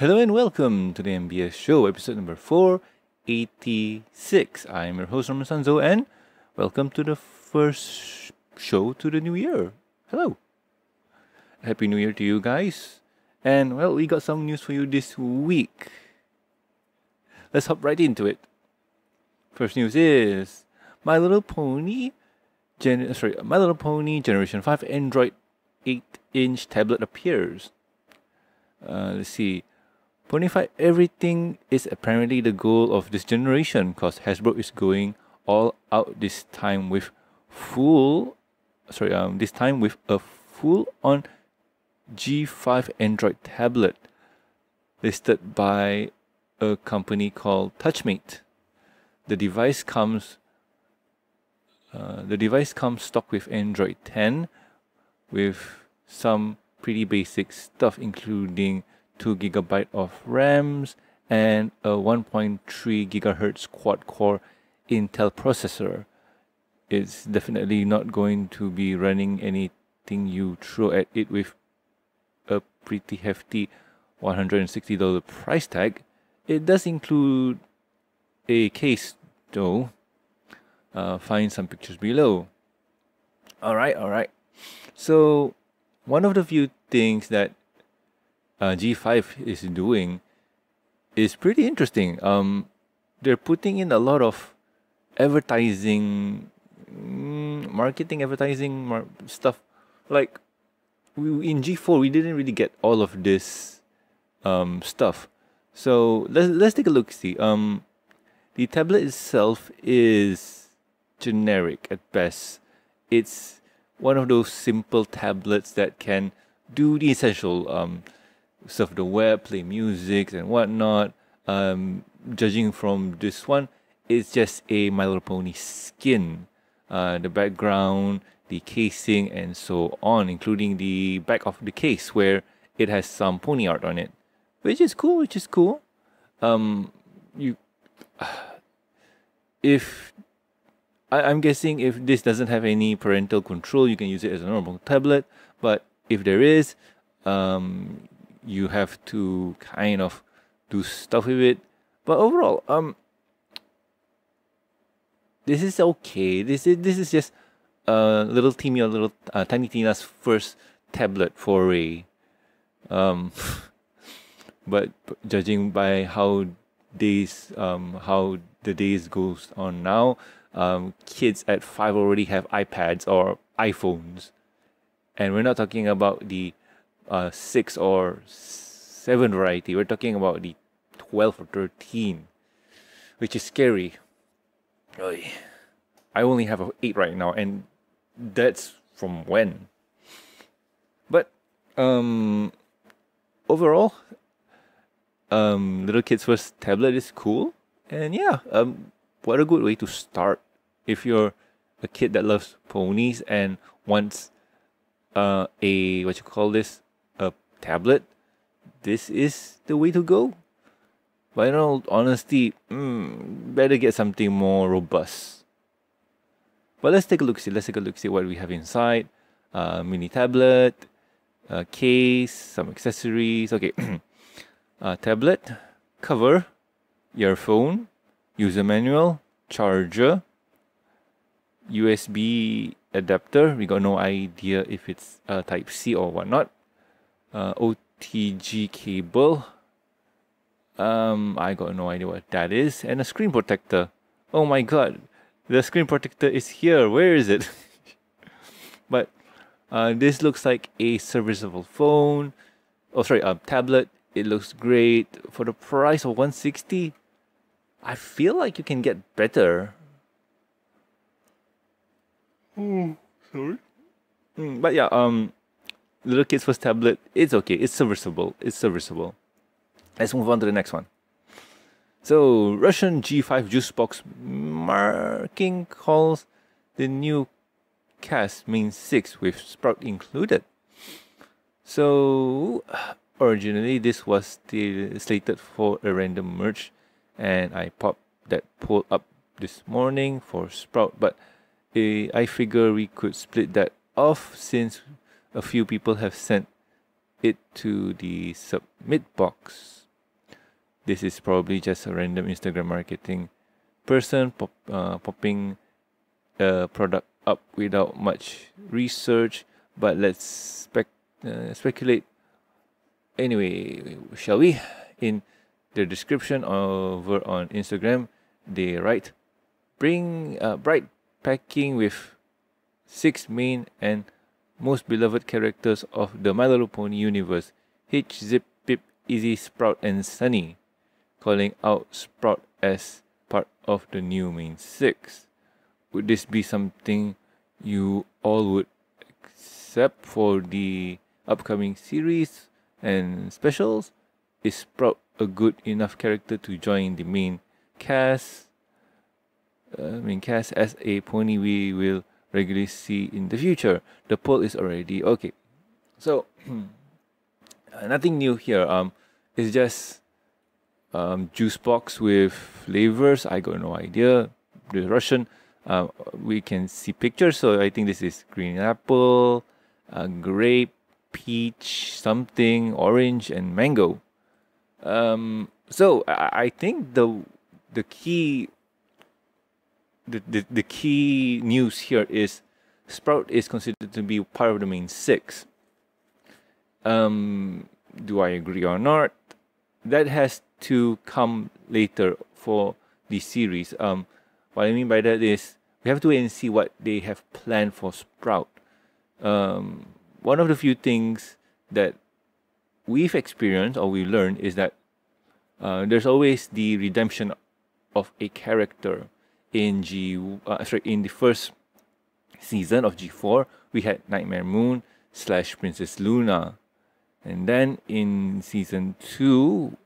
Hello and welcome to the MBS Show, episode number 486. I'm your host, Norman Sanzo, and welcome to the first show to the new year. Hello. Happy New Year to you guys. And, well, we got some news for you this week. Let's hop right into it. First news is My Little Pony, Gen- sorry, My Little Pony Generation 5 Android 8 inch tablet appears. Uh, let's see. Ponyify everything is apparently the goal of this generation because Hasbro is going all out this time with full sorry um this time with a full on G5 Android tablet listed by a company called Touchmate. The device comes uh, the device comes stock with Android 10 with some pretty basic stuff including 2 gigabyte of RAMs and a 1.3 gigahertz quad core Intel processor. It's definitely not going to be running anything you throw at it with a pretty hefty $160 price tag. It does include a case though. Uh, find some pictures below. Alright, alright. So, one of the few things that uh, G5 is doing is pretty interesting. Um, they're putting in a lot of advertising, mm, marketing, advertising mar- stuff. Like we, in G4, we didn't really get all of this um, stuff. So let's let's take a look. See, um, the tablet itself is generic at best. It's one of those simple tablets that can do the essential. Um, surf the web, play music and whatnot. Um, judging from this one, it's just a My Little Pony skin. Uh, the background, the casing, and so on, including the back of the case where it has some pony art on it, which is cool. Which is cool. Um, you, if I, I'm guessing if this doesn't have any parental control, you can use it as a normal tablet. But if there is, um, you have to kind of do stuff with it. But overall, um, this is okay. This is this is just a little Timmy or little uh, Tiny Tina's first tablet foray. Um, but judging by how days um how the days goes on now, um, kids at five already have iPads or iPhones, and we're not talking about the uh, six or seven variety. We're talking about the 12 or 13, which is scary. Oy. I only have a 8 right now, and that's from when? But, um, overall, um, little kids first tablet is cool, and yeah, um, what a good way to start if you're a kid that loves ponies and wants uh, a what you call this tablet, this is the way to go. But in all honesty, mm, better get something more robust. But let's take a look see. Let's take a look see what we have inside. Uh, mini tablet, uh, case, some accessories. Okay, uh, tablet, cover, earphone, user manual, charger, USB adapter. We got no idea if it's uh, Type C or whatnot uh, OTG cable. Um, I got no idea what that is. And a screen protector. Oh my god, the screen protector is here. Where is it? but uh, this looks like a serviceable phone. Oh, sorry, a tablet. It looks great for the price of 160. I feel like you can get better. Oh, sorry. Mm, but yeah, um, little kids first tablet, it's okay. It's serviceable. It's serviceable. Let's move on to the next one. So Russian G5 juice box marking calls the new cast means six with Sprout included. So originally this was slated for a random merge and I popped that poll up this morning for Sprout but uh, I figure we could split that off since a few people have sent it to the submit box this is probably just a random Instagram marketing person pop, uh, popping a product up without much research. But let's spec uh, speculate. Anyway, shall we? In the description over on Instagram, they write, "Bring uh, bright packing with six main and most beloved characters of the My Little Pony universe: Hitch, Zipp, Pipp, Izzy, Sprout, and Sunny." Calling out Sprout as part of the new main six. Would this be something you all would accept for the upcoming series and specials? Is Sprout a good enough character to join the main cast? Uh, main cast as a pony we will regularly see in the future. The poll is already okay. So nothing new here. Um, it's just um, juice box with flavors. I got no idea. The Russian. Uh, we can see pictures. So I think this is green apple, uh, grape, peach, something, orange, and mango. Um, so I, I think the the key the, the, the key news here is Sprout is considered to be part of the main six. Um, do I agree or not? That has to come later for the series. Um, what I mean by that is we have to wait and see what they have planned for Sprout. Um, one of the few things that we've experienced or we learned is that uh, there's always the redemption of a character in G uh, sorry in the first season of G4 we had Nightmare Moon slash Princess Luna. And then in season 2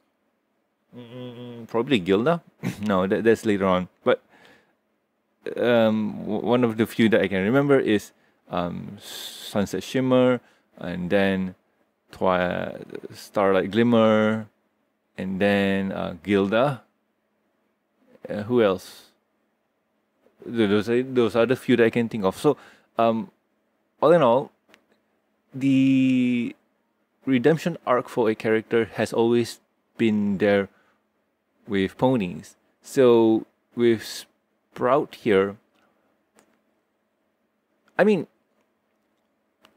mm, probably Gilda. No that, that's later on. But um, one of the few that I can remember is um, Sunset Shimmer and then Twi- Starlight Glimmer and then uh, Gilda. Uh, who else those are, those are the few that I can think of. So, um, all in all, the redemption arc for a character has always been there with ponies. So with Sprout here, I mean,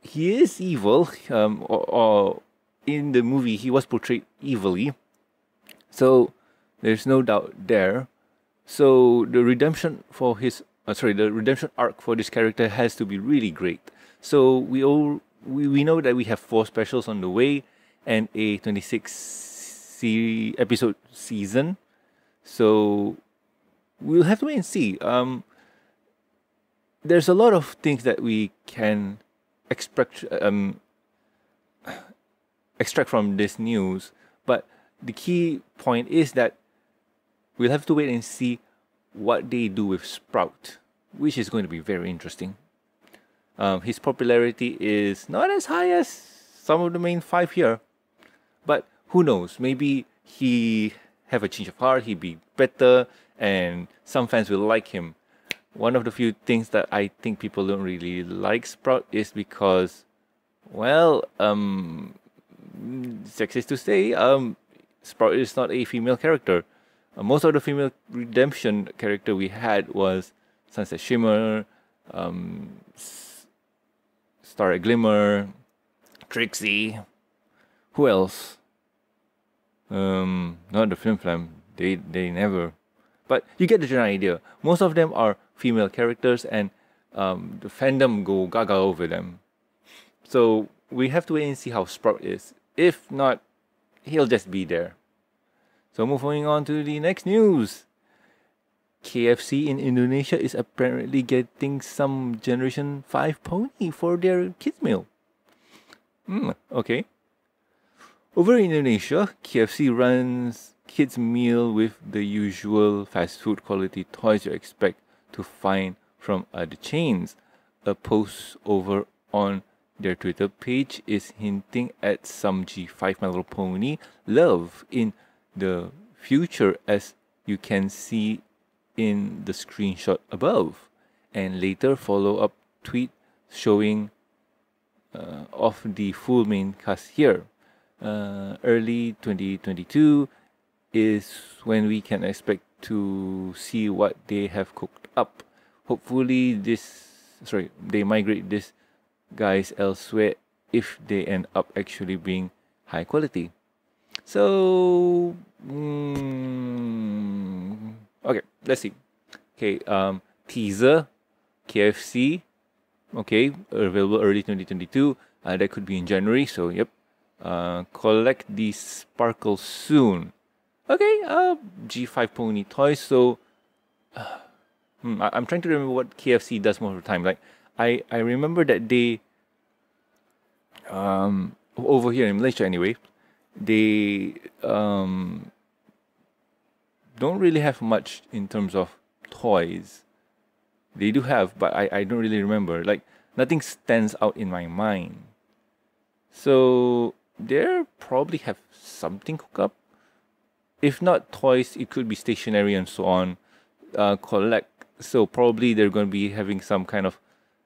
he is evil. Um, or, or in the movie, he was portrayed evilly. So there's no doubt there. So the redemption for his uh, sorry, the redemption arc for this character has to be really great. So we all we, we know that we have four specials on the way and a 26 se- episode season. So we'll have to wait and see. Um, there's a lot of things that we can extract um, extract from this news, but the key point is that we'll have to wait and see what they do with Sprout, which is going to be very interesting. Um, his popularity is not as high as some of the main five here, but who knows? Maybe he have a change of heart. He be better, and some fans will like him. One of the few things that I think people don't really like Sprout is because, well, um, sexist to say, um, Sprout is not a female character. Uh, most of the female redemption character we had was Sunset Shimmer, um, Starlight Glimmer, Trixie. Who else? Um, not the Flim Flam. They they never. But you get the general idea. Most of them are female characters, and um, the fandom go gaga over them. So we have to wait and see how Sprout is. If not, he'll just be there. So moving on to the next news. KFC in Indonesia is apparently getting some Generation 5 pony for their kids meal. Hmm, okay. Over in Indonesia, KFC runs kids meal with the usual fast food quality toys you expect to find from other chains. A post over on their Twitter page is hinting at some G5 My Little Pony love in the future as you can see in the screenshot above and later follow up tweet showing uh, of the full main cast here uh, early 2022 is when we can expect to see what they have cooked up. Hopefully, this sorry they migrate this guys elsewhere if they end up actually being high quality. So, mm, okay, let's see. Okay, um, teaser, KFC, okay, available early 2022. Uh, that could be in January. So, yep. Uh, collect the sparkle soon. Okay, uh, G5 Pony Toys. So, uh, hmm, I, am trying to remember what KFC does most of the time. Like, I, I remember that they, um, over here in Malaysia anyway, they um, don't really have much in terms of toys. They do have, but I, I don't really remember. Like, nothing stands out in my mind. So, they probably have something cooked up. If not toys, it could be stationery and so on. Uh, collect. So, probably they're going to be having some kind of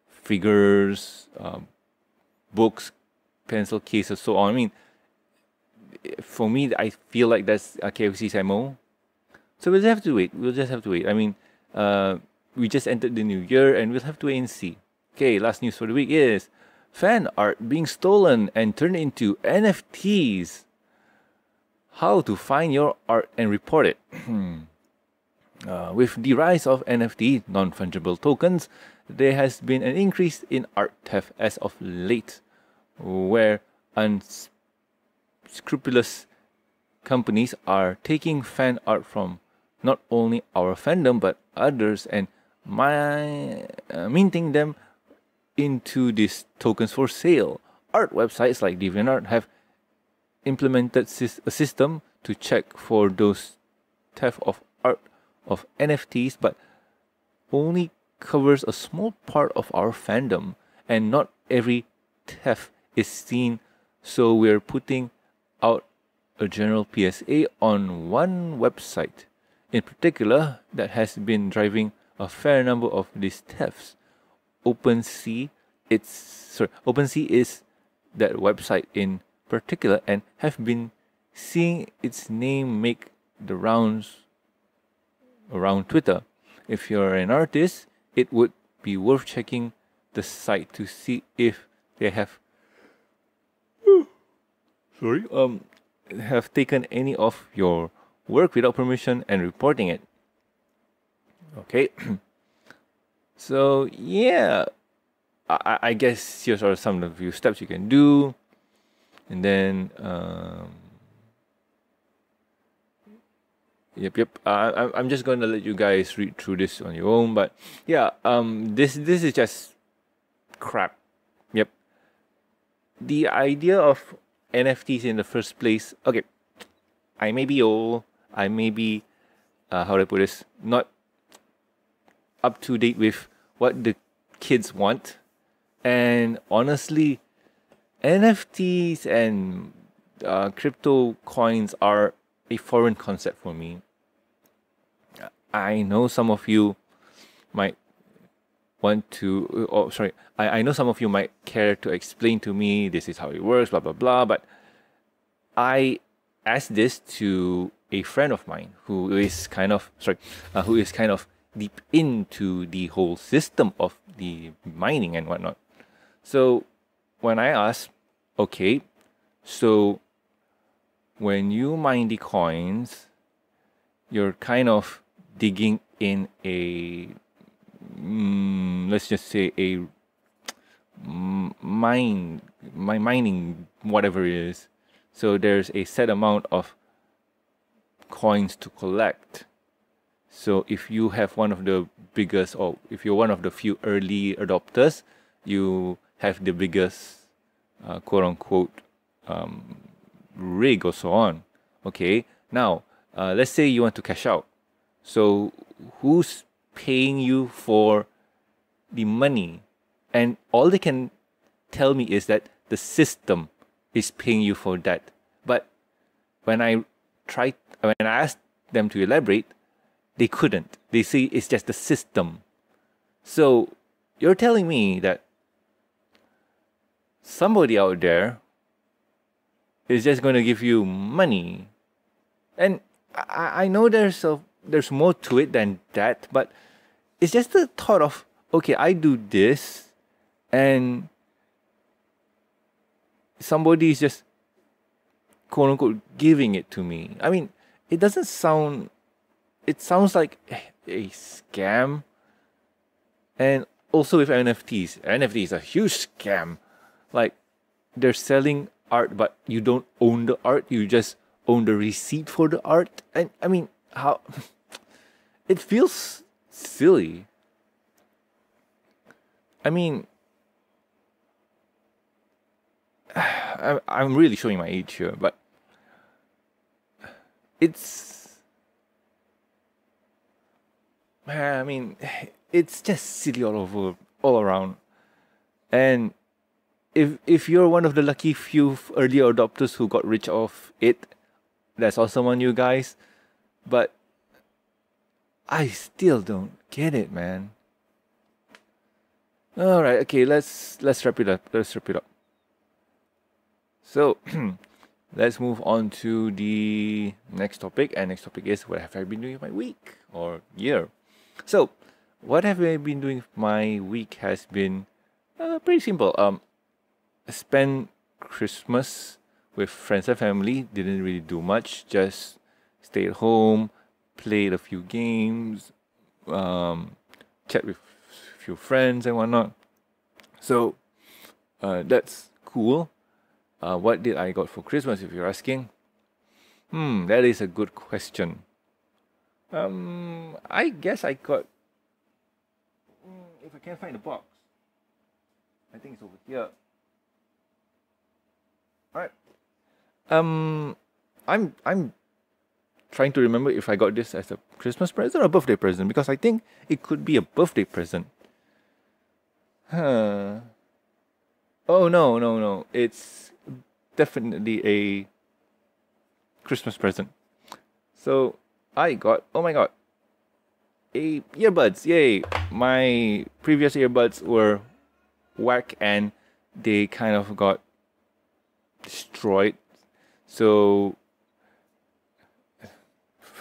figures, um, books, pencil cases, so on. I mean, for me, I feel like that's a KFC's MO. So we'll just have to wait. We'll just have to wait. I mean, uh, we just entered the new year and we'll have to wait and see. Okay, last news for the week is fan art being stolen and turned into NFTs. How to find your art and report it. uh, with the rise of NFT, non fungible tokens, there has been an increase in art theft as of late, where unscrupulous companies are taking fan art from not only our fandom but others and my, uh, minting them into these tokens for sale. Art websites like DeviantArt have implemented a system to check for those theft of art of NFTs, but only covers a small part of our fandom, and not every theft is seen. So we're putting out a general PSA on one website in particular that has been driving a fair number of these thefts. OpenSea, it's sorry, OpenSea is that website in particular and have been seeing its name make the rounds around Twitter. If you're an artist, it would be worth checking the site to see if they have sorry um have taken any of your work without permission and reporting it. Okay. so yeah, I, I guess here's are some of the few steps you can do, and then um, yep yep. I'm just gonna let you guys read through this on your own, but yeah, um, this this is just crap. Yep. The idea of NFTs in the first place. Okay, I may be old. I may be, uh, how do I put this, not up to date with what the kids want. And honestly, NFTs and uh, crypto coins are a foreign concept for me. I know some of you might want to, oh, sorry, I, I know some of you might care to explain to me this is how it works, blah, blah, blah, but I asked this to a friend of mine who is kind of sorry, uh, who is kind of deep into the whole system of the mining and whatnot. So when I asked, okay, so when you mine the coins, you're kind of digging in a mm, let's just say a mine, my mining whatever it is. So there's a set amount of coins to collect. So if you have one of the biggest, or if you're one of the few early adopters, you have the biggest, uh, quote unquote, um, rig or so on. Okay, now uh, let's say you want to cash out. So who's paying you for the money? And all they can tell me is that the system is paying you for that. But when I tried when I asked them to elaborate, they couldn't. They say it's just the system. So you're telling me that somebody out there is just going to give you money. And I, I know there's a there's more to it than that, but it's just the thought of okay, I do this, and somebody is just quote unquote giving it to me. I mean, it doesn't sound. It sounds like a scam. And also with NFTs, NFT is a huge scam. Like they're selling art, but you don't own the art. You just own the receipt for the art. And I mean, how it feels silly. I mean, I'm really showing my age here, but it's. I mean, it's just silly all over, all around. And if if you're one of the lucky few early adopters who got rich off it, that's awesome on you guys. But I still don't get it, man. All right, okay, let's let's wrap it up. Let's wrap it up. So, let's move on to the next topic. And next topic is what have I been doing my week or year? So, what have I been doing my week has been uh, pretty simple. Um, I spent Christmas with friends and family. Didn't really do much. Just stayed at home, played a few games, um, chat with a few friends and whatnot. So uh, that's cool. Uh, what did I got for Christmas? If you're asking, hmm, that is a good question. Um, I guess I got. Hmm, if I can't find the box, I think it's over here. Alright. Um, I'm I'm trying to remember if I got this as a Christmas present or a birthday present because I think it could be a birthday present. Huh. Oh no no no! It's definitely a Christmas present. So I got oh my god, a earbuds! Yay! My previous earbuds were whack and they kind of got destroyed. So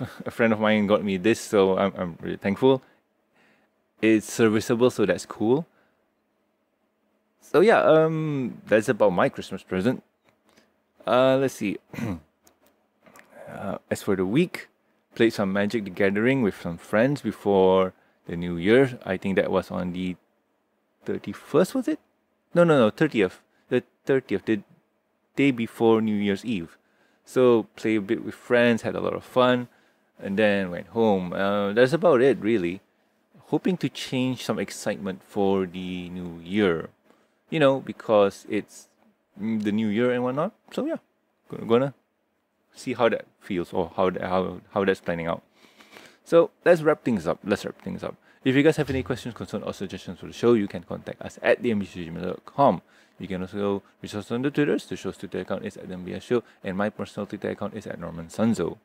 a friend of mine got me this, so I'm I'm really thankful. It's serviceable, so that's cool. So yeah, um, that's about my Christmas present. Uh, let's see. uh, as for the week, played some Magic the Gathering with some friends before the New Year. I think that was on the 31st, was it? No, no, no, 30th. The 30th, the day before New Year's Eve. So, played a bit with friends, had a lot of fun, and then went home. Uh, that's about it, really. Hoping to change some excitement for the new year. You know, because it's the new year and whatnot. So, yeah, gonna see how that feels or how that, how how that's planning out. So let's wrap things up. Let's wrap things up. If you guys have any questions, concerns, or suggestions for the show, you can contact us at thembsgmail.com. You can also reach us on the Twitters. The show's Twitter account is at MBS Show, and my personal Twitter account is at Norman Sanzo.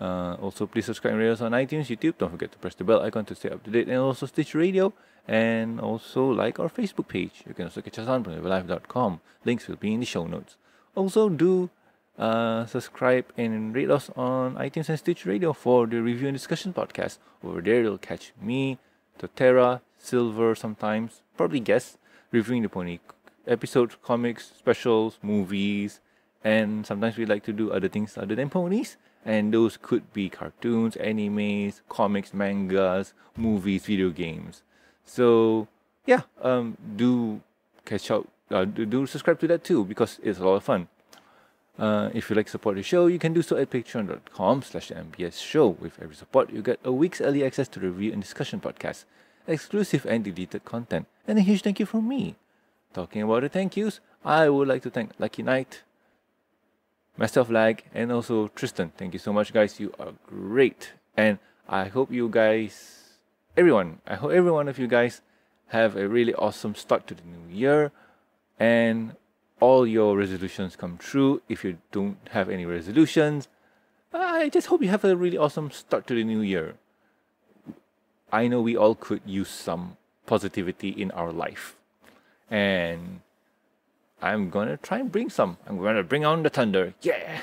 Uh, also, please subscribe and rate us on iTunes, YouTube. Don't forget to press the bell icon to stay up to date, and also Stitch Radio, and also like our Facebook page. You can also catch us on PrimitivLife.com. Links will be in the show notes. Also, do uh, subscribe and rate us on iTunes and Stitch Radio for the review and discussion podcast. Over there, you'll catch me, Totera, Silver sometimes, probably guests, reviewing the pony episodes, comics, specials, movies, and sometimes we like to do other things other than ponies. And those could be cartoons, animes, comics, mangas, movies, video games. So yeah, um, do catch out, uh, do, do subscribe to that too because it's a lot of fun. Uh, if you'd like to support the show, you can do so at patreon.com slash MBS show. With every support, you get a week's early access to review and discussion podcast, exclusive and deleted content, and a huge thank you from me. Talking about the thank yous, I would like to thank Lucky Knight, myself Lag, and also Tristan. Thank you so much, guys. You are great. And I hope you guys, everyone, I hope every one of you guys have a really awesome start to the new year. And all your resolutions come true. If you don't have any resolutions, I just hope you have a really awesome start to the new year. I know we all could use some positivity in our life. And I'm gonna try and bring some. I'm gonna bring on the thunder. Yeah!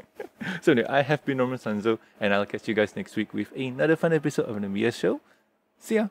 so anyway, I have been Norman Sanzo, and I'll catch you guys next week with another fun episode of an MBS show. See ya.